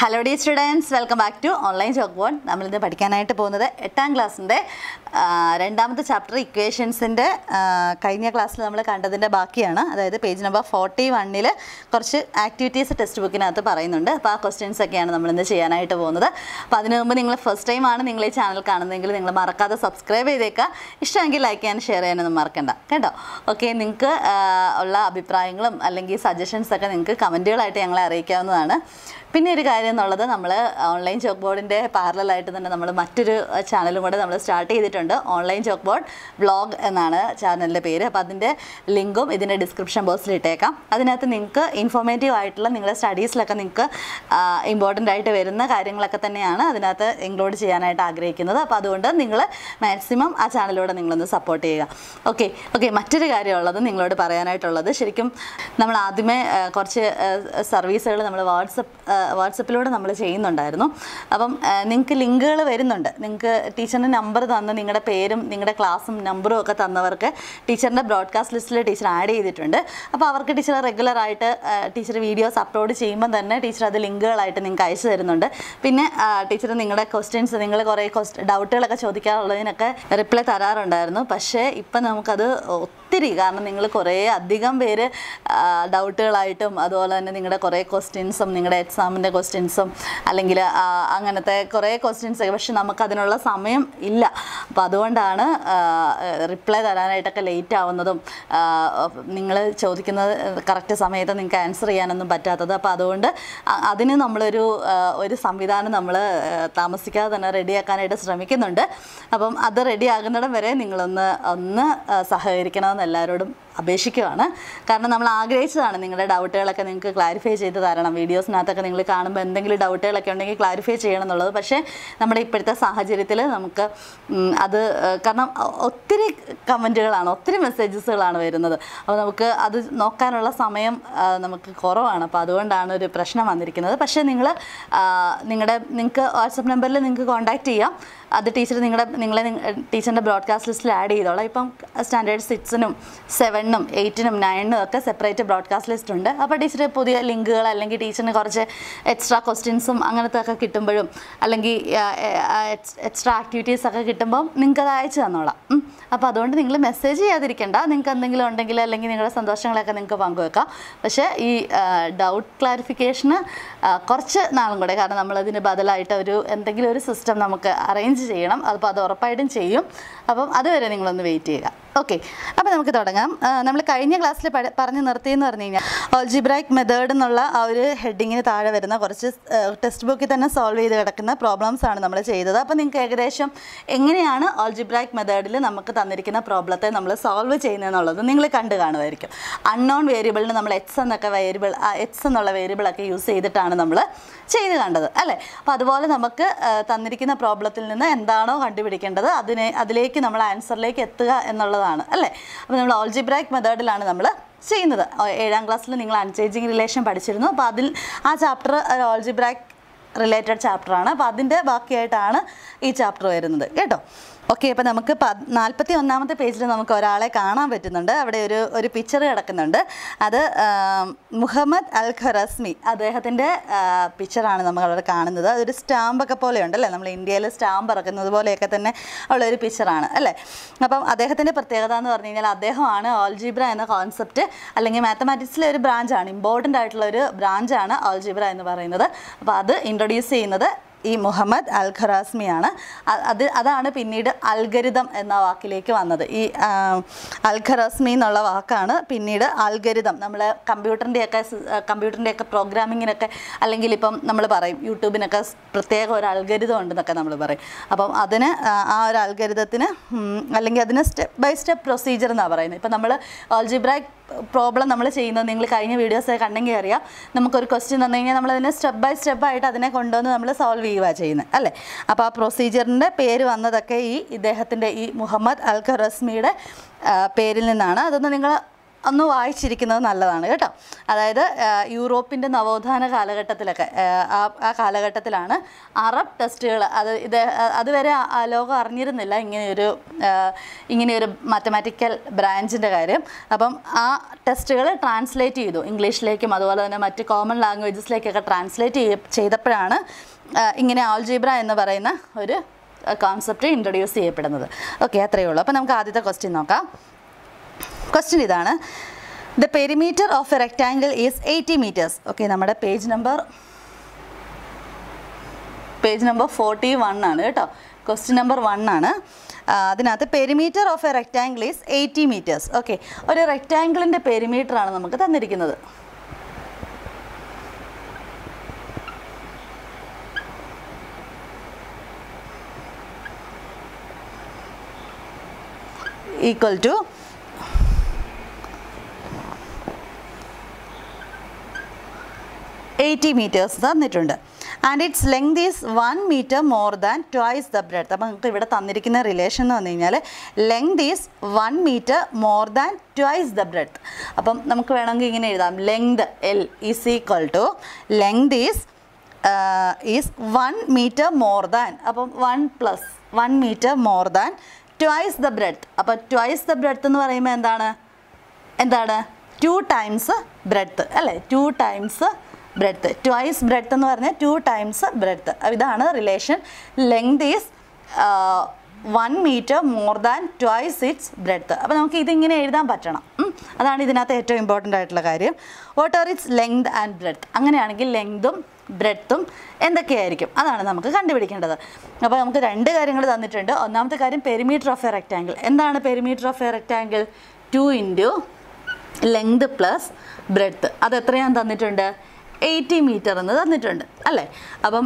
Hello the students welcome back to online chalk board നമ്മളിന്ന് പഠിക്കാനായിട്ട് പോകുന്നത് എട്ടാം ക്ലാസ്സിന്റെ രണ്ടാമത്തെ ചാപ്റ്റർ ഇക്വേഷൻസിന്റെ കഴിഞ്ഞ ക്ലാസ്സിൽ നമ്മൾ കണ്ടതിന്റെ ബാക്കിയാണ്. അതായത് പേജ് നമ്പർ ഫോർട്ടി വണ്ണിൽ കുറച്ച് ആക്ടിവിറ്റീസ് ടെക്സ്റ്റ് ബുക്കിനകത്ത് പറയുന്നുണ്ട്. അപ്പോൾ ആ ക്വസ്റ്റ്യൻസ് ഒക്കെയാണ് നമ്മളിന്ന് ചെയ്യാനായിട്ട് പോകുന്നത്. അപ്പോൾ അതിനു മുമ്പ് നിങ്ങൾ ഫസ്റ്റ് ടൈമാണ് നിങ്ങൾ ഈ ചാനൽ കാണുന്നതെങ്കിൽ നിങ്ങൾ മറക്കാതെ സബ്സ്ക്രൈബ് ചെയ്തേക്കുക ഇഷ്ടമെങ്കിൽ ലൈക്ക് ചെയ്യാനും ഷെയർ ചെയ്യാനൊന്നും മറക്കണ്ട. കേട്ടോ? ഓക്കെ നിങ്ങൾക്ക് ഉള്ള അഭിപ്രായങ്ങളും അല്ലെങ്കിൽ സജഷൻസ് ഒക്കെ നിങ്ങൾക്ക് കമന്റുകളായിട്ട് ഞങ്ങളെ അറിയിക്കാവുന്നതാണ്. പിന്നെ ഒരു കാര്യം എന്നുള്ളത് നമ്മൾ ഓൺലൈൻ ചോക്ക് ബോർഡിന്റെ പാരലായിട്ട് തന്നെ നമ്മൾ മറ്റൊരു ചാനലും കൂടെ നമ്മൾ സ്റ്റാർട്ട് ചെയ്തിട്ടുണ്ട്. ഓൺലൈൻ ചോക്ക് ബോർഡ് വ്ളോഗ് എന്നാണ് ചാനലിന്റെ പേര്. അപ്പോൾ അതിന്റെ ലിങ്കും ഇതിന്റെ ഡിസ്ക്രിപ്ഷൻ ബോക്സിൽ ഇട്ടേക്കാം. അതിനകത്ത് നിങ്ങൾക്ക് ഇൻഫോർമേറ്റീവ് ആയിട്ടുള്ള നിങ്ങളുടെ സ്റ്റഡീസിലൊക്കെ നിങ്ങൾക്ക് ഇമ്പോർട്ടന്റ് ആയിട്ട് വരുന്ന കാര്യങ്ങളൊക്കെ തന്നെയാണ് അതിനകത്ത് ഇൻക്ലൂഡ് ചെയ്യാനായിട്ട് ആഗ്രഹിക്കുന്നത്. അപ്പോൾ അതുകൊണ്ട് നിങ്ങൾ മാക്സിമം ആ ചാനലിലൂടെ നിങ്ങളൊന്ന് സപ്പോർട്ട് ചെയ്യുക. ഓക്കെ ഓക്കെ മറ്റൊരു കാര്യമുള്ളത് നിങ്ങളോട് പറയാനായിട്ടുള്ളത് ശരിക്കും നമ്മൾ ആദ്യമേ കുറച്ച് സർവീസുകൾ നമ്മൾ വാട്സപ്പ് വാട്സപ്പിലൂടെ നമ്മൾ ചെയ്യുന്നുണ്ടായിരുന്നു. അപ്പം നിങ്ങൾക്ക് ലിങ്കുകൾ വരുന്നുണ്ട്. നിങ്ങൾക്ക് ടീച്ചറിന്റെ നമ്പർ തന്ന് നിങ്ങളുടെ പേരും നിങ്ങളുടെ ക്ലാസ്സും നമ്പറും ഒക്കെ തന്നവർക്ക് ടീച്ചറിന്റെ ബ്രോഡ്കാസ്റ്റ് ലിസ്റ്റിൽ ടീച്ചർ ആഡ് ചെയ്തിട്ടുണ്ട്. അപ്പോൾ അവർക്ക് ടീച്ചർ റെഗുലറായിട്ട് ടീച്ചർ വീഡിയോസ് അപ്ലോഡ് ചെയ്യുമ്പോൾ തന്നെ ടീച്ചർ അത് ലിങ്കുകളായിട്ട് നിങ്ങൾക്ക് അയച്ചു തരുന്നുണ്ട്. പിന്നെ ടീച്ചർ നിങ്ങളുടെ ക്വസ്റ്റ്യൻസ് നിങ്ങൾ കുറേ ഡൗട്ടുകളൊക്കെ ചോദിക്കാറുള്ളതിനൊക്കെ റിപ്ലൈ തരാറുണ്ടായിരുന്നു. പക്ഷേ ഇപ്പം നമുക്കത് ഒത്തിരി. കാരണം നിങ്ങൾ കുറേ അധികം പേര് ഡൗട്ടുകളായിട്ടും അതുപോലെ തന്നെ നിങ്ങളുടെ കുറേ ക്വസ്റ്റ്യൻസും നിങ്ങളുടെ എക്സാമിന്റെ ക്വസ്റ്റ്യൻസും അല്ലെങ്കിൽ അങ്ങനത്തെ കുറേ ക്വസ്റ്റ്യൻസ് ഒക്കെ. പക്ഷെ നമുക്കതിനുള്ള സമയം ഇല്ല. അപ്പോൾ അതുകൊണ്ടാണ് റിപ്ലൈ തരാനായിട്ടൊക്കെ ലേറ്റ് ആവുന്നതും നിങ്ങൾ ചോദിക്കുന്നത് കറക്റ്റ് സമയത്ത് നിങ്ങൾക്ക് ആൻസർ ചെയ്യാനൊന്നും പറ്റാത്തത്. അപ്പോൾ അതുകൊണ്ട് അതിന് നമ്മളൊരു ഒരു സംവിധാനം നമ്മൾ താമസിക്കാതെ തന്നെ റെഡിയാക്കാനായിട്ട് ശ്രമിക്കുന്നുണ്ട്. അപ്പം അത് റെഡി ആകുന്നിടം വരെ നിങ്ങളൊന്ന് ഒന്ന് സഹകരിക്കണം എല്ലാവരോടും അപേക്ഷിക്കുകയാണ്. കാരണം നമ്മൾ ആഗ്രഹിച്ചതാണ് നിങ്ങളുടെ ഡൗട്ടുകളൊക്കെ നിങ്ങൾക്ക് ക്ലാരിഫൈ ചെയ്ത് തരണം. വീഡിയോസിനകത്തൊക്കെ നിങ്ങൾ കാണുമ്പോൾ എന്തെങ്കിലും ഡൗട്ടുകളൊക്കെ ഉണ്ടെങ്കിൽ ക്ലാരിഫൈ ചെയ്യണം എന്നുള്ളത്. പക്ഷേ നമ്മുടെ ഇപ്പോഴത്തെ സാഹചര്യത്തിൽ നമുക്ക് അത് കാരണം ഒത്തിരി കമന്റുകളാണ് ഒത്തിരി മെസ്സേജസുകളാണ് വരുന്നത്. അപ്പോൾ നമുക്ക് അത് നോക്കാനുള്ള സമയം നമുക്ക് കുറവാണ്. അപ്പോൾ അതുകൊണ്ടാണ് ഒരു പ്രശ്നം വന്നിരിക്കുന്നത്. പക്ഷേ നിങ്ങൾ നിങ്ങളുടെ നിങ്ങൾക്ക് വാട്സപ്പ് നമ്പറിൽ നിങ്ങൾക്ക് കോൺടാക്റ്റ് ചെയ്യാം. അത് ടീച്ചർ നിങ്ങളുടെ നിങ്ങളെ ടീച്ചറിന്റെ ബ്രോഡ്കാസ്റ്റ് ലിസ്റ്റിൽ ആഡ് ചെയ്തോളാം. ഇപ്പം സ്റ്റാൻഡേർഡ് സിക്സിനും സെവനിനും എയ്റ്റിനും നയനും ഒക്കെ സെപ്പറേറ്റ് ബ്രോഡ്കാസ്റ്റ് ലിസ്റ്റ് ഉണ്ട്. അപ്പോൾ ടീച്ചർ പുതിയ ലിങ്കുകൾ അല്ലെങ്കിൽ ടീച്ചറിന് കുറച്ച് എക്സ്ട്രാ ക്വസ്റ്റ്യൻസും അങ്ങനത്തെ ഒക്കെ കിട്ടുമ്പോഴും അല്ലെങ്കിൽ എക്സ്ട്രാ ആക്ടിവിറ്റീസ് ഒക്കെ കിട്ടുമ്പോൾ നിങ്ങൾക്ക് അത് അയച്ചു തന്നോളാം. അപ്പോൾ അതുകൊണ്ട് നിങ്ങൾ മെസ്സേജ് ചെയ്യാതിരിക്കേണ്ട. നിങ്ങൾക്ക് എന്തെങ്കിലും ഉണ്ടെങ്കിൽ അല്ലെങ്കിൽ നിങ്ങളുടെ സന്തോഷങ്ങളൊക്കെ നിങ്ങൾക്ക് പങ്കുവെക്കാം. പക്ഷേ ഈ ഡൗട്ട് ക്ലാരിഫിക്കേഷന് കുറച്ച് നാളും കൂടെ കാരണം നമ്മളതിന് ബദലായിട്ട് ഒരു എന്തെങ്കിലും ഒരു സിസ്റ്റം നമുക്ക് അറേഞ്ച് ചെയ്യണം. അപ്പോൾ അത് ഉറപ്പായിട്ടും ചെയ്യും. അപ്പം അതുവരെ നിങ്ങളൊന്ന് വെയിറ്റ് ചെയ്യുക. ഓക്കെ അപ്പോൾ നമുക്ക് തുടങ്ങാം. നമ്മൾ കഴിഞ്ഞ ക്ലാസ്സിൽ പറഞ്ഞു നിർത്തിയെന്ന് പറഞ്ഞു കഴിഞ്ഞാൽ ഓൾജിബ്രാക് മെത്തേഡ് എന്നുള്ള ആ ഒരു ഹെഡിങ്ങിന് താഴെ വരുന്ന കുറച്ച് ടെക്സ്റ്റ് ബുക്കിൽ തന്നെ സോൾവ് ചെയ്ത് കിടക്കുന്ന പ്രോബ്ലംസ് ആണ് നമ്മൾ ചെയ്തത്. അപ്പോൾ നിങ്ങൾക്ക് ഏകദേശം എങ്ങനെയാണ് ഓൾജിബ്രാക് മെത്തേഡിൽ നമുക്ക് തന്നിരിക്കുന്ന പ്രോബ്ലത്തെ നമ്മൾ സോൾവ് ചെയ്യുന്നതെന്നുള്ളത് നിങ്ങൾ കണ്ടു കാണുമായിരിക്കും. അൺനോൺ വേരിയബിളിന് നമ്മൾ എക്സ് എന്നൊക്കെ വേരിയബിൾ എക്സ് എന്നുള്ള വേരിയബിളൊക്കെ യൂസ് ചെയ്തിട്ടാണ് നമ്മൾ ചെയ്ത് കണ്ടത് അല്ലേ? അപ്പോൾ അതുപോലെ നമുക്ക് തന്നിരിക്കുന്ന പ്രോബ്ലത്തിൽ നിന്ന് എന്താണോ കണ്ടുപിടിക്കേണ്ടത് അതിനെ അതിലേക്ക് നമ്മൾ ആൻസറിലേക്ക് എത്തുക എന്നുള്ളതാണ് അല്ലേ? അപ്പോൾ നമ്മൾ ഓൾജിബ്രാക് മെത്തേഡിലാണ് നമ്മൾ ചെയ്യുന്നത്. ഏഴാം ക്ലാസ്സിൽ നിങ്ങൾ അൺചേഞ്ചിങ് റിലേഷൻ പഠിച്ചിരുന്നു. അപ്പോൾ അതിൽ ആ ചാപ്റ്റർ ഓൾജിബ്രാക് റിലേറ്റഡ് ചാപ്റ്ററാണ് അപ്പോൾ അതിന്റെ ബാക്കിയായിട്ടാണ് ഈ ചാപ്റ്റർ വരുന്നത്. കേട്ടോ? ഓക്കെ അപ്പോൾ നമുക്ക് നാൽപ്പത്തി ഒന്നാമത്തെ പേജിൽ നമുക്ക് ഒരാളെ കാണാൻ പറ്റുന്നുണ്ട്. അവിടെ ഒരു ഒരു പിക്ചർ കിടക്കുന്നുണ്ട്. അത് മുഹമ്മദ് അൽ ഖറസ്മി അദ്ദേഹത്തിന്റെ പിക്ചറാണ് നമ്മൾ അവിടെ കാണുന്നത്. അതൊരു സ്റ്റാമ്പൊക്കെ പോലെയുണ്ട് അല്ലേ? നമ്മൾ ഇന്ത്യയിൽ സ്റ്റാമ്പ് ഇറക്കുന്നത് പോലെയൊക്കെ തന്നെ ഉള്ളൊരു പിക്ചറാണ് അല്ലേ? അപ്പം അദ്ദേഹത്തിന്റെ പ്രത്യേകത എന്ന് പറഞ്ഞു കഴിഞ്ഞാൽ അദ്ദേഹമാണ് ഓൾജിബ്ര എന്ന കോൺസെപ്റ്റ് അല്ലെങ്കിൽ മാത്തമാറ്റിക്സിലെ ഒരു ബ്രാഞ്ചാണ് ഇമ്പോർട്ടന്റ് ആയിട്ടുള്ള ഒരു ബ്രാഞ്ചാണ് ഓൾജിബ്ര എന്ന് പറയുന്നത്. അപ്പോൾ അത് ഇൻട്രൊഡ്യൂസ് ചെയ്യുന്നത് ഈ മുഹമ്മദ് അൽ ഖറാസ്മിയാണ് അത് അതാണ് പിന്നീട് അൽഗരിതം എന്ന വാക്കിലേക്ക് വന്നത്. ഈ അൽ ഖറാസ്മി എന്നുള്ള വാക്കാണ് പിന്നീട് അൽഗരിതം. നമ്മൾ കമ്പ്യൂട്ടറിന്റെയൊക്കെ കമ്പ്യൂട്ടറിന്റെയൊക്കെ പ്രോഗ്രാമിങ്ങിനൊക്കെ അല്ലെങ്കിൽ ഇപ്പം നമ്മൾ പറയും യൂട്യൂബിനൊക്കെ പ്രത്യേക ഒരു അൽഗരിതം ഉണ്ടെന്നൊക്കെ നമ്മൾ പറയും. അപ്പം അതിന് ആ, ആ ഒരു അൽഗരിതത്തിന് അല്ലെങ്കിൽ അതിന് സ്റ്റെപ്പ് ബൈ സ്റ്റെപ്പ് പ്രൊസീജിയർ എന്നാണ് പറയുന്നത്. ഇപ്പം നമ്മൾ ഓൾജിബ്രാക് പ്രോബ്ലം നമ്മൾ ചെയ്യുന്നത്. നിങ്ങൾ കഴിഞ്ഞ വീഡിയോസ് കണ്ടെങ്കിൽ അറിയാം. നമുക്കൊരു ക്വസ്റ്റ്യൻ തന്നു കഴിഞ്ഞാൽ നമ്മളതിനെ സ്റ്റെപ്പ് ബൈ സ്റ്റെപ്പ് ആയിട്ട് അതിനെ കൊണ്ടുവന്ന് നമ്മൾ സോൾവ് ചെയ്യുക ചെയ്യുന്നത് അല്ലേ? അപ്പോൾ ആ പ്രൊസീജിയറിന്റെ പേര് വന്നതൊക്കെ ഈ ഇദ്ദേഹത്തിന്റെ ഈ മുഹമ്മദ് അൽ ഖറസ്മിയുടെ പേരിൽ നിന്നാണ്. അതൊന്ന് നിങ്ങൾ ഒന്ന് വായിച്ചിരിക്കുന്നത് നല്ലതാണ് കേട്ടോ. അതായത് യൂറോപ്പിന്റെ നവോത്ഥാന കാലഘട്ടത്തിലൊക്കെ ആ, കാലഘട്ടത്തിലാണ് അറബ് ടെസ്റ്റുകൾ അത് ഇത് അതുവരെ ലോകം അറിഞ്ഞിരുന്നില്ല ഇങ്ങനെയൊരു ഇങ്ങനെയൊരു മാത്തമാറ്റിക്കൽ ബ്രാഞ്ചിന്റെ കാര്യം. അപ്പം ആ ടെസ്റ്റുകൾ ട്രാൻസ്ലേറ്റ് ചെയ്തു. ഇംഗ്ലീഷിലേക്കും അതുപോലെ തന്നെ മറ്റ് കോമൺ ലാംഗ്വേജസിലേക്കൊക്കെ ട്രാൻസ്ലേറ്റ് ചെയ്യ ചെയ്തപ്പോഴാണ് ഇങ്ങനെ ആൾജീബ്ര എന്ന് പറയുന്ന ഒരു കോൺസെപ്റ്റ് ഇൻട്രൊഡ്യൂസ് ചെയ്യപ്പെടുന്നത്. ഓക്കെ അത്രയേ ഉള്ളൂ. അപ്പോൾ നമുക്ക് ആദ്യത്തെ ക്വസ്റ്റ്യൻ നോക്കാം. ക്വസ്റ്റ്യൻ ഇതാണ്. The perimeter of a rectangle is eighty metres okay നമ്മുടെ page number page number forty one ആണ് കേട്ടോ. ക്വസ്റ്റ്യൻ നമ്പർ വൺ ആണ്. അതിനകത്ത് perimeter of a rectangle is eighty metres okay ഒരു റെക്റ്റാങ്കിളിന്റെ പെരിമീറ്റർ ആണ് നമുക്ക് തന്നിരിക്കുന്നത്. ഈക്വൽ ടു എയ്റ്റി മീറ്റേഴ്സ് തന്നിട്ടുണ്ട്. And it's length is one metre more than twice the breadth അപ്പം നമുക്ക് ഇവിടെ തന്നിരിക്കുന്ന റിലേഷൻ എന്ന് പറഞ്ഞു കഴിഞ്ഞാൽ length is one metre more than twice the breadth അപ്പം നമുക്ക് വേണമെങ്കിൽ ഇങ്ങനെ എഴുതാം. Length L is equal to length is is one metre more than അപ്പം one plus one metre more than twice the breadth അപ്പോൾ ട്വൈസ് ദ ബ്രെഡ്ത്ത് എന്ന് പറയുമ്പോൾ എന്താണ്? എന്താണ്? ടു ടൈംസ് ബ്രെഡ്ത്ത് അല്ലേ? Two times breadth twice breadth എന്ന് പറഞ്ഞാൽ two times breadth ഇതാണ് relation length is one metre more than twice its breadth അപ്പോൾ നമുക്ക് ഇതിങ്ങനെ എഴുതാൻ പറ്റണം. അതാണ് ഇതിനകത്ത് ഏറ്റവും ഇമ്പോർട്ടന്റ് ആയിട്ടുള്ള കാര്യം. What are its length and breadth അങ്ങനെയാണെങ്കിൽ ലെങ്തും ബ്രെഡ്ത്തും എന്തൊക്കെയായിരിക്കും? അതാണ് നമുക്ക് കണ്ടുപിടിക്കേണ്ടത്. അപ്പോൾ നമുക്ക് രണ്ട് കാര്യങ്ങൾ തന്നിട്ടുണ്ട്. ഒന്നാമത്തെ കാര്യം പെരിമീറ്റർ ഓഫ് എ റെക്റ്റാങ്കിൾ എന്താണ് perimeter of a rectangle two into length plus breadth അത് എത്രയാണ് തന്നിട്ടുണ്ട്? എയ്റ്റി മീറ്റർ എന്ന് തന്നിട്ടുണ്ട് അല്ലേ? അപ്പം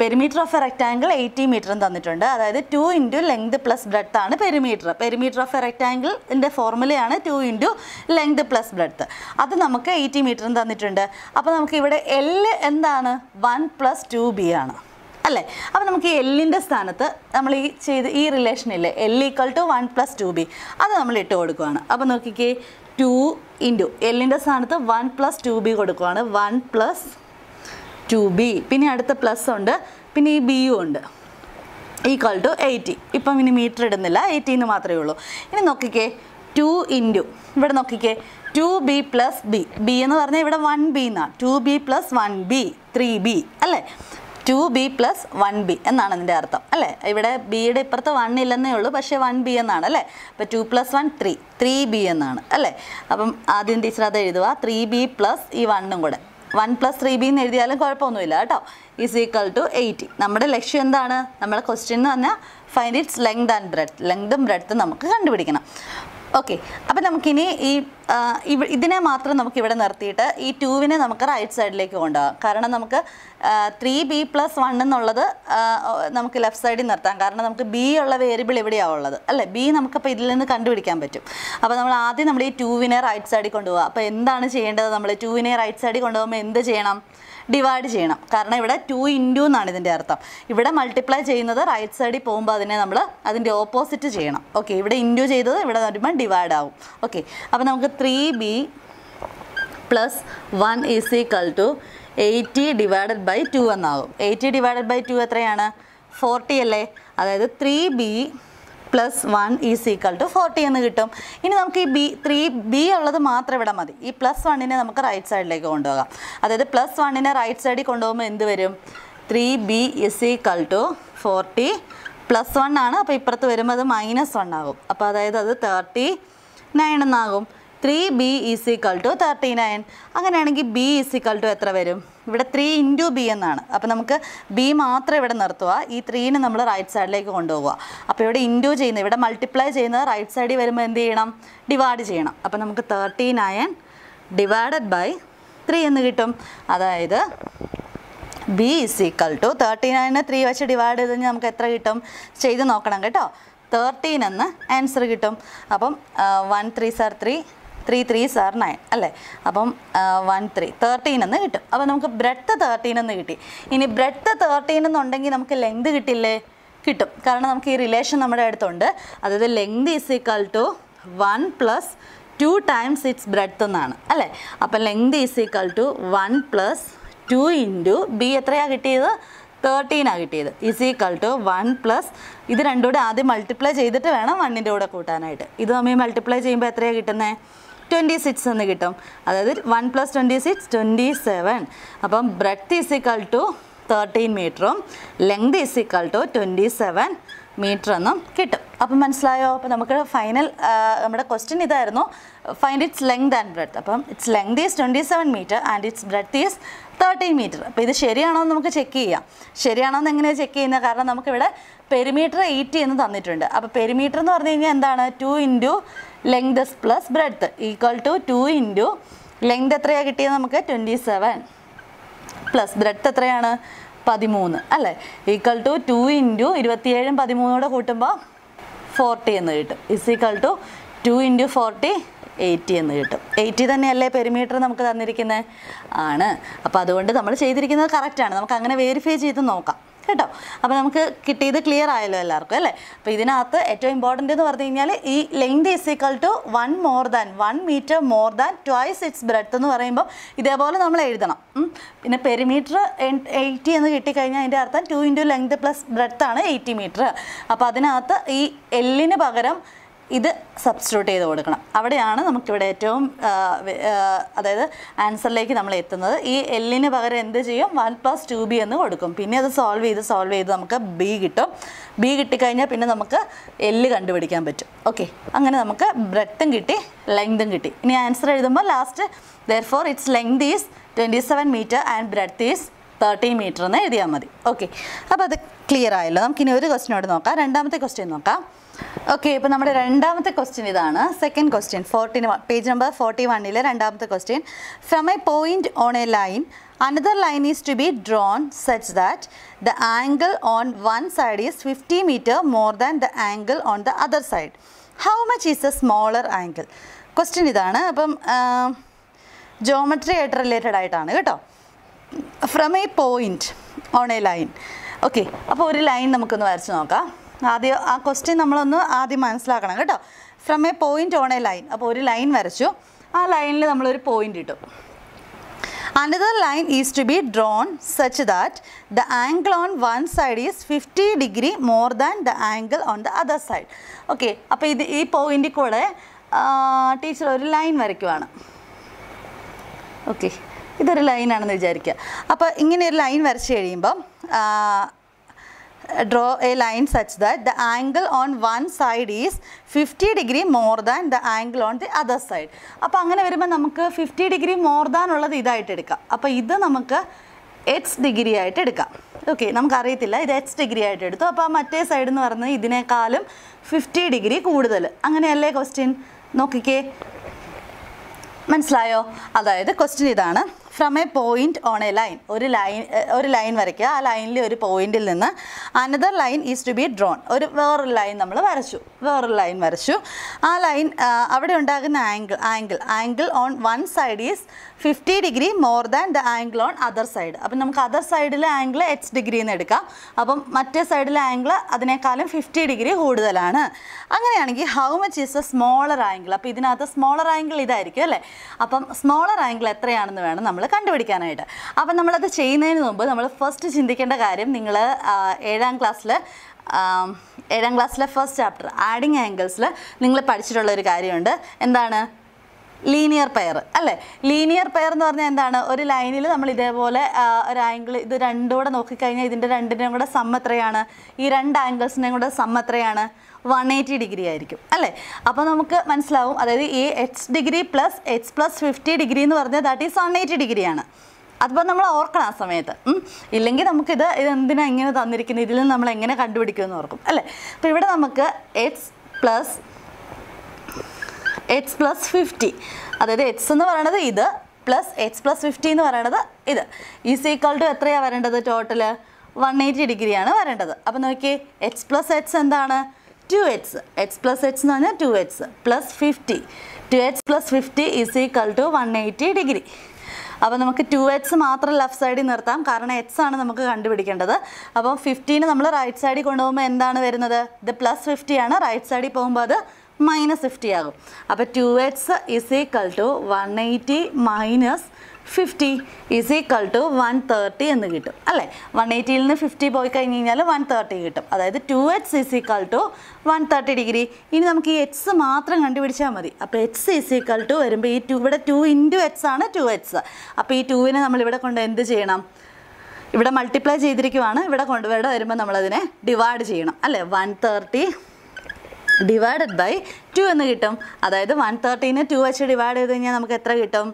perimeter of a rectangle eighty എന്ന് തന്നിട്ടുണ്ട്. അതായത് two into length plus breadth ആണ് പെരിമീറ്റർ പെരിമീറ്റർ ഓഫ് എ റെക്റ്റാങ്കിളിന്റെ ഫോർമുലയാണ് two into length plus breadth അത് നമുക്ക് എയ്റ്റി മീറ്ററും തന്നിട്ടുണ്ട്. അപ്പോൾ നമുക്ക് ഇവിടെ എൽ എന്താണ്? വൺ പ്ലസ് ടു ബി ആണ് അല്ലേ? അപ്പോൾ നമുക്ക് ഈ എല്ലിന്റെ സ്ഥാനത്ത് നമ്മൾ ഈ ചെയ്ത് ഈ റിലേഷൻ ഇല്ലേ? L equal to one plus two B അത് നമ്മൾ ഇട്ട് കൊടുക്കുകയാണ് അപ്പോൾ നോക്കിക്കേ ടു ഇന്റു എല്ലിന്റെ സ്ഥാനത്ത് വൺ പ്ലസ് ടു ബി കൊടുക്കുകയാണ് വൺ പ്ലസ് ടു ബി പിന്നെ അടുത്ത പ്ലസ് ഉണ്ട്. പിന്നെ ഈ ബിയും ഉണ്ട്. ഈക്വൽ ടു എയ്റ്റി ഇപ്പം ഇനി മീറ്റർ ഇടുന്നില്ല. എയ്റ്റി എന്ന് മാത്രമേ ഉള്ളൂ. ഇനി നോക്കിക്കേ. ടു ഇന്റു ഇവിടെ നോക്കിക്കേ. Two B plus B B എന്ന് പറഞ്ഞാൽ ഇവിടെ വൺ ബി എന്നാണ് two B plus one B three B അല്ലേ? Two B plus one B എന്നാണ് അതിന്റെ അർത്ഥം അല്ലേ? ഇവിടെ ബിയുടെ ഇപ്പുറത്ത് വൺ ഇല്ലെന്നേ ഉള്ളൂ പക്ഷേ വൺ ബി എന്നാണ് അല്ലേ? അപ്പോൾ two plus one three three B എന്നാണ് അല്ലേ? അപ്പം ആദ്യം ടീച്ചർ അത് എഴുതുക ത്രീ ബി പ്ലസ് ഈ വണ്ണും കൂടെ. വൺ പ്ലസ് ത്രീ ബി എന്ന് എഴുതിയാലും കുഴപ്പമൊന്നുമില്ല കേട്ടോ. ഈസ് ഈക്വൽ ടു എയ്റ്റി നമ്മുടെ ലക്ഷ്യം എന്താണ്? നമ്മുടെ ക്വസ്റ്റ്യൻ എന്ന് പറഞ്ഞാൽ find its length and bread ലെങ്തും ബ്രെഡ്ത്തും നമുക്ക് കണ്ടുപിടിക്കണം. ഓക്കെ അപ്പം നമുക്കിനി ഈ ഇതിനെ മാത്രം നമുക്ക് ഇവിടെ നിർത്തിയിട്ട് ഈ ടൂവിനെ നമുക്ക് റൈറ്റ് സൈഡിലേക്ക് കൊണ്ടുപോകാം. കാരണം നമുക്ക് ത്രീ ബി പ്ലസ് വൺ എന്നുള്ളത് നമുക്ക് ലെഫ്റ്റ് സൈഡിൽ നിർത്താം. കാരണം നമുക്ക് ബി ഉള്ള വേരിയബിൾ ഇവിടെയാണ് ഉള്ളത്. അല്ലേ? ബി നമുക്കപ്പോൾ ഇതിൽ നിന്ന് കണ്ടുപിടിക്കാൻ പറ്റും. അപ്പോൾ നമ്മൾ ആദ്യം നമ്മൾ ഈ ടൂവിനെ റൈറ്റ് സൈഡിൽ കൊണ്ടുപോകാം. അപ്പോൾ എന്താണ് ചെയ്യേണ്ടത് നമ്മൾ ടൂവിനെ റൈറ്റ് സൈഡിൽ കൊണ്ടുപോകുമ്പോൾ എന്ത് ചെയ്യണം? ഡിവൈഡ് ചെയ്യണം. കാരണം ഇവിടെ ടു ഇന്റു എന്നാണ് ഇതിന്റെ അർത്ഥം. ഇവിടെ മൾട്ടിപ്ലൈ ചെയ്യുന്നത് റൈറ്റ് സൈഡിൽ പോകുമ്പോൾ അതിനെ നമ്മൾ അതിന്റെ ഓപ്പോസിറ്റ് ചെയ്യണം. ഓക്കെ ഇവിടെ ഇന്റു ചെയ്തത് ഇവിടെ വരുമ്പോൾ ഡിവൈഡ് ആവും. ഓക്കെ അപ്പോൾ നമുക്ക് three B plus one is equal to eighty divided by two എന്നാകും എയ്റ്റി ഡിവൈഡഡ് ബൈ ടു എത്രയാണ്? ഫോർട്ടി അല്ലേ? അതായത് three B plus one is equal to forty എന്ന് കിട്ടും. ഇനി നമുക്ക് ഈ ബി ത്രീ ബി ഉള്ളത് മാത്രം ഇവിടെ മതി. ഈ പ്ലസ് വണ്ണിനെ നമുക്ക് റൈറ്റ് സൈഡിലേക്ക് കൊണ്ടുപോകാം. അതായത് പ്ലസ് വണ്ണിനെ റൈറ്റ് സൈഡിൽ കൊണ്ടുപോകുമ്പോൾ എന്ത് വരും? Three B is equal to forty plus one ആണ്. അപ്പോൾ ഇപ്പുറത്ത് വരുമ്പോൾ അത് മൈനസ് വൺ ആകും. അപ്പോൾ അതായത് അത് തേർട്ടി നയൻ എന്നാകും. Three B is equal to thirty nine അങ്ങനെയാണെങ്കിൽ ബി ഈസ് ഈക്വൽ ടു എത്ര വരും? ഇവിടെ ത്രീ ഇന്റു ബി എന്നാണ്. അപ്പോൾ നമുക്ക് ബി മാത്രം ഇവിടെ നിർത്തുക ഈ ത്രീനെ നമ്മൾ റൈറ്റ് സൈഡിലേക്ക് കൊണ്ടുപോകുക അപ്പോൾ ഇവിടെ ഇന്റു ചെയ്യുന്നത് ഇവിടെ മൾട്ടിപ്ലൈ ചെയ്യുന്നത് റൈറ്റ് സൈഡിൽ വരുമ്പോൾ എന്ത് ചെയ്യണം? ഡിവൈഡ് ചെയ്യണം. അപ്പോൾ നമുക്ക് thirty nine divided by three എന്ന് കിട്ടും. അതായത് B is equal to thirty നയനെ ത്രീ വെച്ച് ഡിവൈഡ് ചെയ്ത് കഴിഞ്ഞാൽ നമുക്ക് എത്ര കിട്ടും? ചെയ്ത് നോക്കണം കേട്ടോ. തേർട്ടീൻ എന്ന് ആൻസർ കിട്ടും. അപ്പം one three sir three three three sir nine അല്ലേ? അപ്പം വൺ ത്രീ തേർട്ടീൻ എന്ന് കിട്ടും. അപ്പോൾ നമുക്ക് ബ്രെഡ്ത്ത് തേർട്ടീൻ എന്ന് കിട്ടി. ഇനി ബ്രെഡ്ത്ത് തേർട്ടീൻ എന്നുണ്ടെങ്കിൽ നമുക്ക് ലെങ്ത് കിട്ടില്ലേ? കിട്ടും. കാരണം നമുക്ക് ഈ റിലേഷൻ നമ്മുടെ അടുത്തുണ്ട്. അതായത് length is equal to one plus two times its breadth എന്നാണ്. അല്ലേ? അപ്പം length is equal to one plus two into B എത്രയാണ് കിട്ടിയത്? തേർട്ടീനാണ് കിട്ടിയത്. Is equal to one plus ഇത് രണ്ടും കൂടെ ആദ്യം മൾട്ടിപ്ലൈ ചെയ്തിട്ട് വേണം വണ്ണിന്റെ കൂടെ കൂട്ടാനായിട്ട്. ഇത് തമ്മിൽ മൾട്ടിപ്ലൈ ചെയ്യുമ്പോൾ എത്രയാണ് കിട്ടുന്നത് ട്വന്റി സിക്സ് എന്ന് കിട്ടും. അതായത് one plus twenty six twenty seven അപ്പം breadth is equal to thirteen മീറ്ററും length is equal to twenty seven metre എന്നും കിട്ടും. അപ്പം മനസ്സിലായോ? അപ്പം നമുക്ക് ഫൈനൽ നമ്മുടെ ക്വസ്റ്റ്യൻ ഇതായിരുന്നു. Find its length and breadth അപ്പം its length is twenty seven metre and its breadth is thirteen metre അപ്പോൾ ഇത് ശരിയാണോ എന്ന് നമുക്ക് ചെക്ക് ചെയ്യാം. ശരിയാണോ എന്ന് എങ്ങനെയാണ് ചെക്ക് ചെയ്യുന്നത്? കാരണം നമുക്കിവിടെ പെരിമീറ്റർ എയ്റ്റി എന്ന് തന്നിട്ടുണ്ട്. അപ്പോൾ പെരിമീറ്റർ എന്ന് പറഞ്ഞു കഴിഞ്ഞാൽ എന്താണ്? Two into length plus breadth equal to two into length എത്രയാണ് കിട്ടിയത് നമുക്ക്? ട്വന്റി സെവൻ പ്ലസ് ബ്രെഡ്ത്ത് എത്രയാണ്? പതിമൂന്ന്. അല്ലേ? ഈക്വൽ ടു ടു ഇന്റു ഇരുപത്തിയേഴും പതിമൂന്നോടെ കൂട്ടുമ്പോൾ ഫോർട്ടി എന്ന് കിട്ടും. Is equal to two into forty eighty എന്ന് കിട്ടും. എയ്റ്റി തന്നെയല്ലേ പെരിമീറ്റർ നമുക്ക് തന്നിരിക്കുന്നത് ആണ്. അപ്പോൾ അതുകൊണ്ട് നമ്മൾ ചെയ്തിരിക്കുന്നത് കറക്റ്റാണ് നമുക്ക് അങ്ങനെ വെരിഫൈ ചെയ്ത് നോക്കാം. കേട്ടോ. അപ്പോൾ നമുക്ക് കിട്ടിയത് ക്ലിയർ ആയല്ലോ എല്ലാവർക്കും അല്ലേ? അപ്പോൾ ഇതിനകത്ത് ഏറ്റവും ഇമ്പോർട്ടന്റ് എന്ന് പറഞ്ഞു കഴിഞ്ഞാൽ ഈ length is equal to one more than one metre more than twice its breadth എന്ന് പറയുമ്പോൾ ഇതേപോലെ നമ്മൾ എഴുതണം. പിന്നെ പെരിമീറ്റർ എയ്റ്റി എന്ന് കിട്ടിക്കഴിഞ്ഞാൽ അതിന്റെ അർത്ഥം ടു ഇന്റു ലെങ്ത് പ്ലസ് ബ്രെഡ്ത്താണ് എയ്റ്റി മീറ്റർ അപ്പോൾ അതിനകത്ത് ഈ എല്ലിന് പകരം ഇത് സബ്സ്റ്റിറ്റ്യൂട്ട് ചെയ്ത് കൊടുക്കണം. അവിടെയാണ് നമുക്കിവിടെ ഏറ്റവും അതായത് ആൻസറിലേക്ക് നമ്മൾ എത്തുന്നത്. ഈ എല്ലിന് പകരം എന്ത് ചെയ്യും? വൺ പ്ലസ് ടു ബി എന്ന് കൊടുക്കും. പിന്നെ അത് സോൾവ് ചെയ്ത് സോൾവ് ചെയ്ത് നമുക്ക് ബി കിട്ടും. ബി കിട്ടിക്കഴിഞ്ഞാൽ പിന്നെ നമുക്ക് എല്ല് കണ്ടുപിടിക്കാൻ പറ്റും. ഓക്കെ അങ്ങനെ നമുക്ക് ബ്രെത്തും കിട്ടി ലെങ്തും കിട്ടി. ഇനി ആൻസർ എഴുതുമ്പോൾ last therefore its length is twenty seven metre and breadth is thirteen metre എന്ന് എഴുതിയാൽ മതി. ഓക്കെ അപ്പോൾ അത് ക്ലിയർ ആയല്ലോ. നമുക്കിനി ഒരു ക്വസ്റ്റിനോട് നോക്കാം. രണ്ടാമത്തെ ക്വസ്റ്റ്യൻ നോക്കാം. ഓക്കെ ഇപ്പോൾ നമ്മുടെ രണ്ടാമത്തെ ക്വസ്റ്റ്യൻ ഇതാണ്. Second question fourteen page number forty വണ്ണിലെ രണ്ടാമത്തെ question from a point on a line another line is to be drawn such that the angle on one side is fifty metre more than the angle on the other side how much is a smaller angle question ഇതാണ്. അപ്പം geometry ആയിട്ട് related ആയിട്ടാണ് കേട്ടോ. From a point on a line okay അപ്പോൾ ഒരു line നമുക്കൊന്ന് വരച്ച് നോക്കാം. ആദ്യം ആ ക്വസ്റ്റ്യൻ നമ്മളൊന്ന് ആദ്യം മനസ്സിലാക്കണം കേട്ടോ. From a point on a line അപ്പോൾ ഒരു ലൈൻ വരച്ചു. ആ ലൈനിൽ നമ്മളൊരു പോയിന്റ് ഇട്ടു. Another line is to be drawn such that the angle on one side is fifty degree more than the angle on the other side okay അപ്പോൾ ഇത് ഈ പോയിന്റിൽ കൂടെ ടീച്ചർ ഒരു ലൈൻ വരയ്ക്കുവാണ്. ഓക്കെ ഇതൊരു ലൈനാണെന്ന് വിചാരിക്കുക. അപ്പോൾ ഇങ്ങനെ ഒരു ലൈൻ വരച്ച് കഴിയുമ്പം draw a line such that the angle on one side is fifty degree more than the angle on the other side അപ്പോൾ അങ്ങനെ വരുമ്പോൾ നമുക്ക് ഫിഫ്റ്റി ഡിഗ്രി മോർ ദാൻ ഉള്ളത് ഇതായിട്ട് എടുക്കാം. അപ്പോൾ ഇത് നമുക്ക് എക്സ് ഡിഗ്രി ആയിട്ട് എടുക്കാം. ഓക്കെ നമുക്കറിയത്തില്ല. ഇത് എക്സ് ഡിഗ്രി ആയിട്ട് എടുത്തു. അപ്പോൾ ആ മറ്റേ സൈഡ് എന്ന് പറയുന്നത് ഇതിനേക്കാളും ഫിഫ്റ്റി ഡിഗ്രി കൂടുതൽ. അങ്ങനെയല്ലേ ക്വസ്റ്റ്യൻ നോക്കിക്കേ. മനസ്സിലായോ? അതായത് ക്വസ്റ്റ്യൻ ഇതാണ്. From a point on a line ഒരു ലൈൻ ഒരു ലൈൻ വരയ്ക്കുക. ആ ലൈനിൽ ഒരു പോയിന്റിൽ നിന്ന് another line is to be drawn ഒരു വേറൊരു ലൈൻ നമ്മൾ വരച്ചു. വേറൊരു ലൈൻ വരച്ചു. ആ ലൈൻ അവിടെ ഉണ്ടാകുന്ന angle angle angle on one side is fifty degree more than the angle on other side അപ്പം നമുക്ക് അതർ സൈഡിലെ ആംഗിൾ എച്ച് ഡിഗ്രി എന്ന് എടുക്കാം. അപ്പം മറ്റേ സൈഡിലെ ആംഗിൾ അതിനേക്കാളും ഫിഫ്റ്റി ഡിഗ്രി കൂടുതലാണ്. അങ്ങനെയാണെങ്കിൽ how much is a smaller angle അപ്പോൾ ഇതിനകത്ത് സ്മോളർ ആംഗിൾ ഇതായിരിക്കും അല്ലേ? അപ്പം സ്മോളർ ആംഗിൾ എത്രയാണെന്ന് വേണം നമ്മൾ കണ്ടുപിടിക്കാനായിട്ട്. അപ്പം നമ്മളത് ചെയ്യുന്നതിന് മുമ്പ് നമ്മൾ ഫസ്റ്റ് ചിന്തിക്കേണ്ട കാര്യം നിങ്ങൾ ഏഴാം ക്ലാസ്സിൽ ഏഴാം ക്ലാസ്സിലെ ഫസ്റ്റ് ചാപ്റ്റർ ആഡിങ് ആംഗിൾസിൽ നിങ്ങൾ പഠിച്ചിട്ടുള്ള ഒരു കാര്യമുണ്ട്. എന്താണ്? ലീനിയർ പെയർ അല്ലേ? ലീനിയർ പെയർ എന്ന് പറഞ്ഞാൽ എന്താണ്? ഒരു ലൈനിൽ നമ്മൾ ഇതേപോലെ ഒരു ആംഗിൾ ഇത് രണ്ടും കൂടെ നോക്കിക്കഴിഞ്ഞാൽ ഇതിന്റെ രണ്ടിനെയും കൂടെ സമ്മത്രയാണ് ഈ രണ്ട് ആംഗിൾസിന്റെയും കൂടെ സമ്മത്രയാണ് വൺ എയ്റ്റി ഡിഗ്രി ആയിരിക്കും. അല്ലേ? അപ്പോൾ നമുക്ക് മനസ്സിലാവും. അതായത് ഈ H degree plus H plus fifty degree എന്ന് പറഞ്ഞാൽ ദാറ്റ് ഈസ് വൺ എയ്റ്റി ഡിഗ്രിയാണ് അതിപ്പോൾ നമ്മൾ ഓർക്കണം ആ സമയത്ത്. ഇല്ലെങ്കിൽ നമുക്കിത് ഇത് എന്തിനാ ഇങ്ങനെ തന്നിരിക്കുന്നത്? ഇതിൽ നമ്മൾ എങ്ങനെ കണ്ടുപിടിക്കുമെന്ന് ഓർക്കും. അല്ലേ? അപ്പോൾ ഇവിടെ നമുക്ക് H plus X plus fifty അതായത് എക്സ് എന്ന് പറയണത് ഇത് പ്ലസ് എക്സ് പ്ലസ് ഫിഫ്റ്റി എന്ന് പറയണത് ഇത്. ഈസ് ഈക്വൽ ടു എത്രയാണ് വരേണ്ടത് ടോട്ടൽ വൺ എയ്റ്റി ഡിഗ്രിയാണ് വരേണ്ടത്. അപ്പോൾ നോക്കിയേ എക്സ് പ്ലസ് എക്സ് എന്താണ്? Two X X plus X എന്ന് പറഞ്ഞാൽ two X plus fifty two X plus fifty is equal to one eighty degree. അപ്പോൾ നമുക്ക് ടു എക്സ് മാത്രം ലെഫ്റ്റ് സൈഡിൽ നിർത്താം. കാരണം എക്സ് ആണ് നമുക്ക് കണ്ടുപിടിക്കേണ്ടത്. അപ്പോൾ ഫിഫ്റ്റീന് നമ്മൾ റൈറ്റ് സൈഡിൽ കൊണ്ടുപോകുമ്പോൾ എന്താണ് വരുന്നത്? ഇത് പ്ലസ് ഫിഫ്റ്റി ആണ്. റൈറ്റ് സൈഡിൽ പോകുമ്പോൾ അത് മൈനസ് ഫിഫ്റ്റി ആകും. അപ്പോൾ two X is equal to one eighty minus fifty is equal to one thirty എന്ന് കിട്ടും. അല്ലേ? വൺ എയ്റ്റിയിൽ നിന്ന് ഫിഫ്റ്റി പോയി കഴിഞ്ഞ് കഴിഞ്ഞാൽ വൺ തേർട്ടി കിട്ടും. അതായത് two X is equal to one thirty degree ഇനി നമുക്ക് ഈ എക്സ് മാത്രം കണ്ടുപിടിച്ചാൽ മതി. അപ്പോൾ എക്സ് ഈസ് ഈക്വൽ ടു വരുമ്പോൾ ഈ ടു ഇവിടെ ടു ഇന്റു എക്സ് ആണ് ടു എക്സ് അപ്പോൾ ഈ ടുവിനെ നമ്മൾ ഇവിടെ കൊണ്ട് എന്ത് ചെയ്യണം? ഇവിടെ മൾട്ടിപ്ലൈ ചെയ്തിരിക്കുവാണ്. ഇവിടെ കൊണ്ട് ഇവിടെ വരുമ്പോൾ നമ്മളതിനെ ഡിവൈഡ് ചെയ്യണം. അല്ലേ? One thirty divided by two എന്ന് കിട്ടും. അതായത് വൺ തേർട്ടീനെ ടു വെച്ച് ഡിവൈഡ് ചെയ്ത് കഴിഞ്ഞാൽ നമുക്ക് എത്ര കിട്ടും?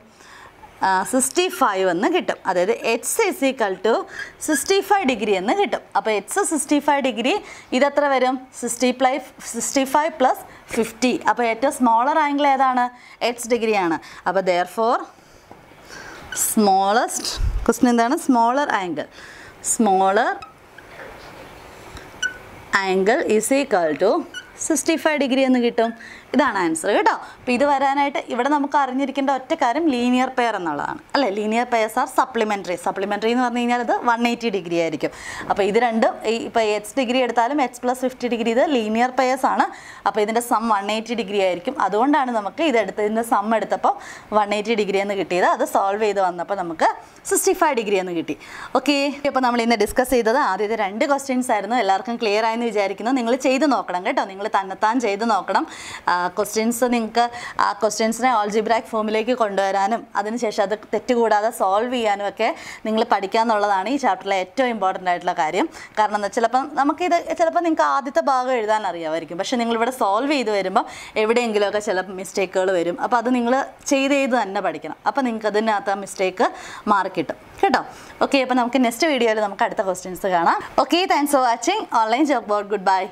സിക്സ്റ്റി ഫൈവ് എന്ന് കിട്ടും. അതായത് H is equal to sixty five degree എന്ന് കിട്ടും. അപ്പോൾ എച്ച് സിക്സ്റ്റി ഫൈവ് ഡിഗ്രി ഇതെത്ര വരും? Sixty plus sixty five plus fifty അപ്പോൾ ഏറ്റവും സ്മോളർ ആംഗിൾ ഏതാണ്? എച്ച് ഡിഗ്രിയാണ് അപ്പോൾ ദെയർ ഫോർ സ്മോളസ്റ്റ് ക്വസ്റ്റ്യൻ എന്താണ്? Smaller angle smaller angle is equal to sixty five degree എന്ന് കിട്ടും. ഇതാണ് ആൻസർ കേട്ടോ. അപ്പോൾ ഇത് വരാനായിട്ട് ഇവിടെ നമുക്ക് അറിഞ്ഞിരിക്കേണ്ട ഒറ്റ കാര്യം ലീനിയർ പെയർ എന്നുള്ളതാണ്. അല്ലേ? Linear pairs are supplementary supplementary എന്ന് പറഞ്ഞു കഴിഞ്ഞാൽ ഇത് വൺ എയ്റ്റി ഡിഗ്രി ആയിരിക്കും. അപ്പോൾ ഇത് രണ്ടും ഈ ഇപ്പോൾ എച്ച് ഡിഗ്രി എടുത്താലും എച്ച് പ്ലസ് ഫിഫ്റ്റി ഡിഗ്രി ഇത് ലീനിയർ പെയർസ് ആണ്. അപ്പോൾ ഇതിന്റെ സം വൺ എയ്റ്റി ഡിഗ്രി ആയിരിക്കും. അതുകൊണ്ടാണ് നമുക്ക് ഇതെടുത്ത് ഇതിന്റെ സം എടുത്തപ്പോൾ വൺ എയ്റ്റി ഡിഗ്രി എന്ന് കിട്ടിയത്. അത് സോൾവ് ചെയ്ത് വന്നപ്പോൾ നമുക്ക് സിക്സ്റ്റി ഫൈവ് ഡിഗ്രി എന്ന് കിട്ടി. ഓക്കെ അപ്പോൾ നമ്മൾ ഇന്ന് ഡിസ്കസ് ചെയ്തത് ആദ്യത്തെ രണ്ട് ക്വസ്റ്റ്യൻസ് ആയിരുന്നു. എല്ലാവർക്കും ക്ലിയർ ആയെന്ന് വിചാരിക്കുന്നു. നിങ്ങൾ ചെയ്ത് നോക്കണം കേട്ടോ. നിങ്ങൾ തന്നെത്താൻ ചെയ്ത് നോക്കണം. ക്വസ്റ്റ്യൻസ് നിങ്ങൾക്ക് ആ ക്വസ്റ്റ്യൻസിനെ ഓൾജിബ്രാക് ഫോമിലേക്ക് കൊണ്ടുവരാനും അതിനുശേഷം അത് തെറ്റുകൂടാതെ സോൾവ് ചെയ്യാനും ഒക്കെ നിങ്ങൾ പഠിക്കുക എന്നുള്ളതാണ് ഈ ചാപ്റ്ററിലെ ഏറ്റവും ഇമ്പോർട്ടന്റ് ആയിട്ടുള്ള കാര്യം. കാരണം എന്താ ചിലപ്പം നമുക്കിത് ചിലപ്പോൾ നിങ്ങൾക്ക് ആദ്യത്തെ ഭാഗം എഴുതാൻ അറിയാമായിരിക്കും. പക്ഷേ നിങ്ങളിവിടെ സോൾവ് ചെയ്ത് വരുമ്പോൾ എവിടെയെങ്കിലുമൊക്കെ ചില മിസ്റ്റേക്കുകൾ വരും. അപ്പോൾ അത് നിങ്ങൾ ചെയ്ത് ചെയ്ത് തന്നെ പഠിക്കണം. അപ്പോൾ നിങ്ങൾക്ക് അതിനകത്ത് ആ മിസ്റ്റേക്ക് കിട്ടും. കേട്ടോ? ഓക്കെ അപ്പോൾ നമുക്ക് നെക്സ്റ്റ് വീഡിയോയിൽ നമുക്ക് അടുത്ത ക്വസ്റ്റ്യൻസ് കാണാം. Okay thanks for watching online job board good bye